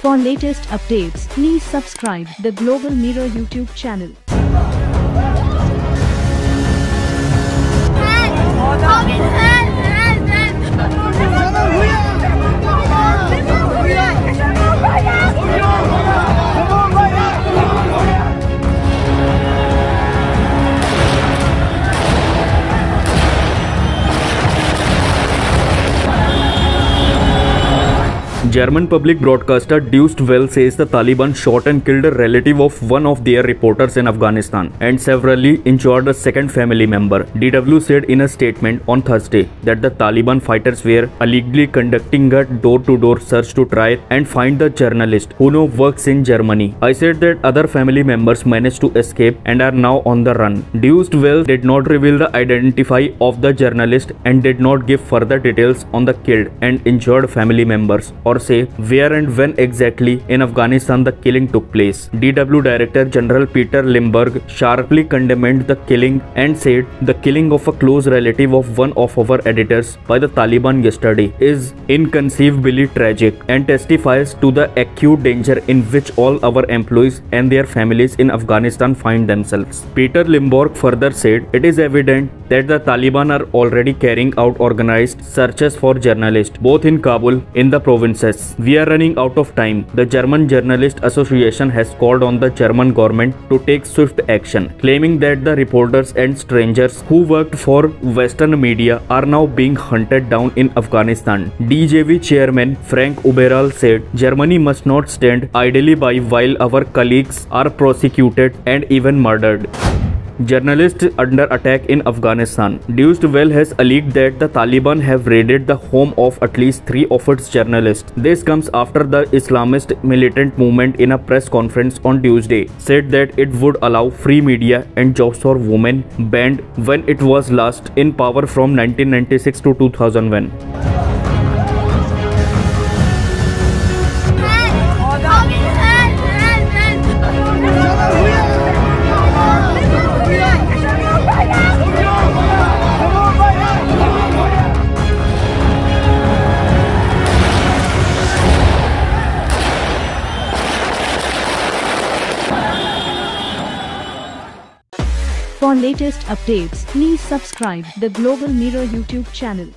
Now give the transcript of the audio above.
For latest updates, please subscribe the Global Mirror YouTube channel. German public broadcaster Deutsche Welle says the Taliban shot and killed a relative of one of their reporters in Afghanistan and severely injured a second family member. DW said in a statement on Thursday that the Taliban fighters were illegally conducting a door-to-door search to try and find the journalist who now works in Germany. I said that other family members managed to escape and are now on the run. Deutsche Welle did not reveal the identity of the journalist and did not give further details on the killed and injured family members or say where and when exactly in Afghanistan the killing took place. DW Director General Peter Limbourg sharply condemned the killing and said the killing of a close relative of one of our editors by the Taliban yesterday is inconceivably tragic and testifies to the acute danger in which all our employees and their families in Afghanistan find themselves. Peter Limbourg further said it is evident that the Taliban are already carrying out organized searches for journalists both in Kabul in the provinces we are running out of time. The German Journalist Association has called on the German government to take swift action, claiming that the reporters and stringers who worked for Western media are now being hunted down in Afghanistan. DJV chairman Frank Überall said Germany must not stand idly by while our colleagues are prosecuted and even murdered. Journalists under attack in Afghanistan. Deutsche Welle has alleged that the Taliban have raided the home of at least three of its journalists. This comes after the Islamist militant movement in a press conference on Tuesday said that it would allow free media and jobs for women banned when it was last in power from 1996 to 2001. For latest updates, please subscribe the Global Mirror YouTube channel.